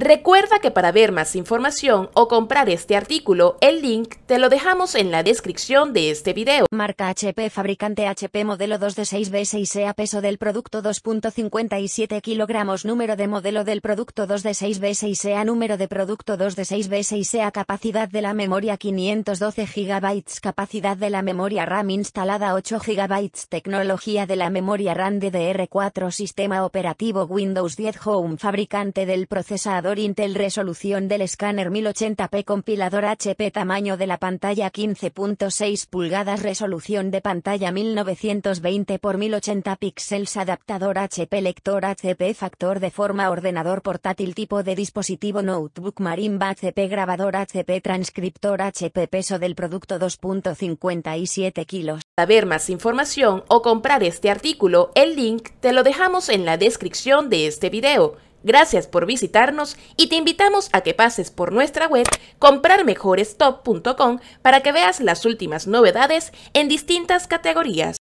Recuerda que para ver más información o comprar este artículo, el link te lo dejamos en la descripción de este video. Marca HP, fabricante HP, modelo 2 de 6B6A, peso del producto 2.57 kilogramos, número de modelo del producto 2 de 6B6A, número de producto 2 de 6B6A, capacidad de la memoria 512 GB, capacidad de la memoria RAM instalada 8 GB, tecnología de la memoria RAM DDR4, sistema operativo Windows 10 Home, fabricante del Intel resolución del escáner 1080p compilador HP tamaño de la pantalla 15.6 pulgadas resolución de pantalla 1920 x 1080 píxeles adaptador HP lector HP factor de forma ordenador portátil tipo de dispositivo notebook marimba HP grabador HP transcriptor HP peso del producto 2.57 kilos. Para ver más información o comprar este artículo, el link te lo dejamos en la descripción de este video. Gracias por visitarnos y te invitamos a que pases por nuestra web comprarmejorestop.com para que veas las últimas novedades en distintas categorías.